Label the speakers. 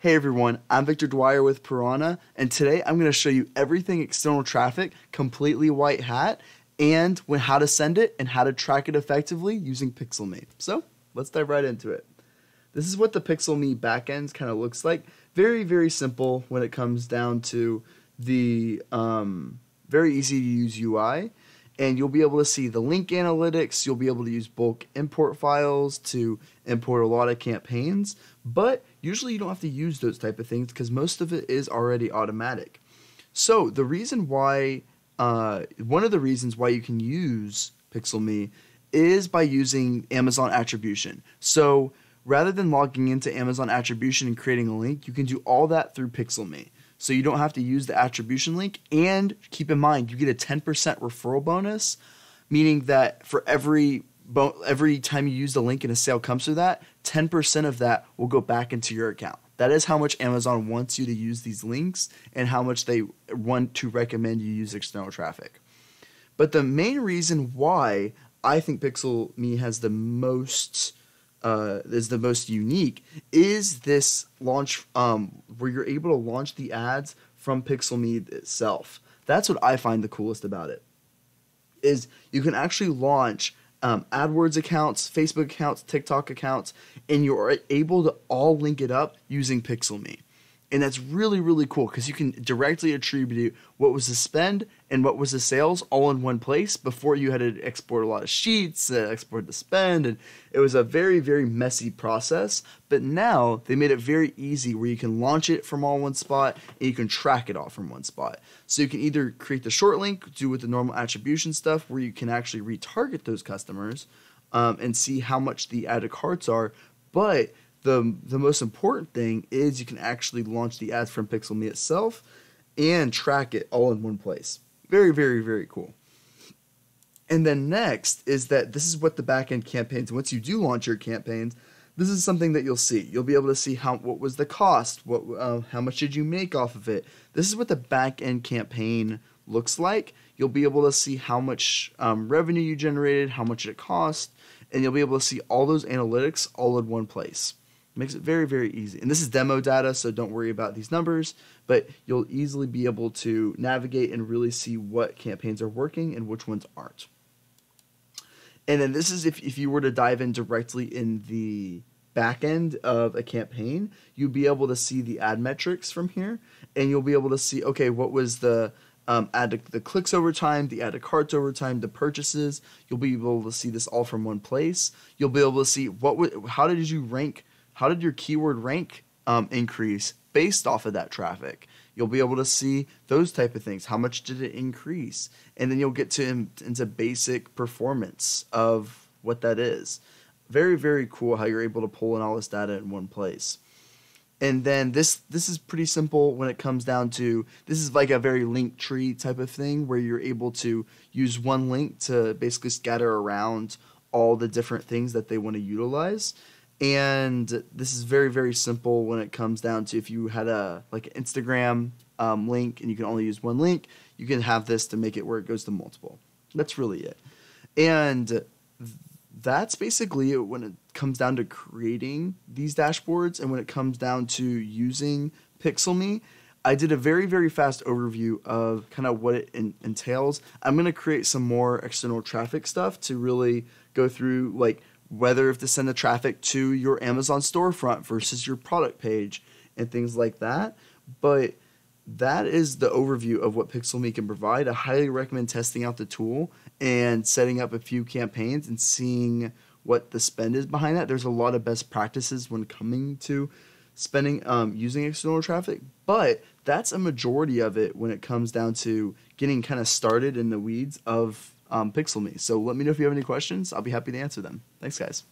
Speaker 1: Hey everyone, I'm Victor Dwyer with Pirawna, and today I'm going to show you everything external traffic, completely white hat, and when how to send it and how to track it effectively using PixelMe. So let's dive right into it. This is what the PixelMe backend kind of looks like. Very, very simple when it comes down to the um, very easy to use UI and you'll be able to see the link analytics. You'll be able to use bulk import files to import a lot of campaigns, but usually you don't have to use those type of things because most of it is already automatic. So the reason why, uh, one of the reasons why you can use PixelMe is by using Amazon attribution. So rather than logging into Amazon attribution and creating a link, you can do all that through PixelMe. So you don't have to use the attribution link. And keep in mind, you get a 10% referral bonus, meaning that for every every time you use the link and a sale comes through that, 10% of that will go back into your account. That is how much Amazon wants you to use these links and how much they want to recommend you use external traffic. But the main reason why I think PixelMe has the most uh, is the most unique is this launch um, where you're able to launch the ads from PixelMe itself. That's what I find the coolest about it. Is you can actually launch um, AdWords accounts, Facebook accounts, TikTok accounts, and you're able to all link it up using PixelMe. And that's really, really cool because you can directly attribute what was the spend and what was the sales all in one place. Before you had to export a lot of sheets, uh, export the spend, and it was a very, very messy process. But now they made it very easy where you can launch it from all one spot and you can track it all from one spot. So you can either create the short link, do with the normal attribution stuff where you can actually retarget those customers um, and see how much the added carts are. But the the most important thing is you can actually launch the ads from PixelMe itself and track it all in one place. Very, very, very cool. And then next is that this is what the backend campaigns. Once you do launch your campaigns, this is something that you'll see. You'll be able to see how what was the cost, what uh, how much did you make off of it. This is what the backend campaign looks like. You'll be able to see how much um, revenue you generated, how much it cost, and you'll be able to see all those analytics all in one place. Makes it very, very easy. And this is demo data, so don't worry about these numbers, but you'll easily be able to navigate and really see what campaigns are working and which ones aren't. And then this is if, if you were to dive in directly in the back end of a campaign, you'll be able to see the ad metrics from here, and you'll be able to see, okay, what was the um, add to the clicks over time, the add to carts over time, the purchases. You'll be able to see this all from one place. You'll be able to see what how did you rank how did your keyword rank um, increase based off of that traffic? You'll be able to see those type of things. How much did it increase? And then you'll get to into basic performance of what that is. Very very cool how you're able to pull in all this data in one place. And then this this is pretty simple when it comes down to this is like a very Linktree type of thing where you're able to use one link to basically scatter around all the different things that they want to utilize and this is very very simple when it comes down to if you had a like an Instagram um, link and you can only use one link, you can have this to make it where it goes to multiple. That's really it, and that's basically it when it comes down to creating these dashboards and when it comes down to using PixelMe. I did a very, very fast overview of kind of what it in, entails. I'm going to create some more external traffic stuff to really go through like whether if to send the traffic to your Amazon storefront versus your product page and things like that. But that is the overview of what PixelMe can provide. I highly recommend testing out the tool and setting up a few campaigns and seeing what the spend is behind that. There's a lot of best practices when coming to spending um, using external traffic, but that's a majority of it when it comes down to getting kind of started in the weeds of um, PixelMe. So let me know if you have any questions. I'll be happy to answer them. Thanks, guys.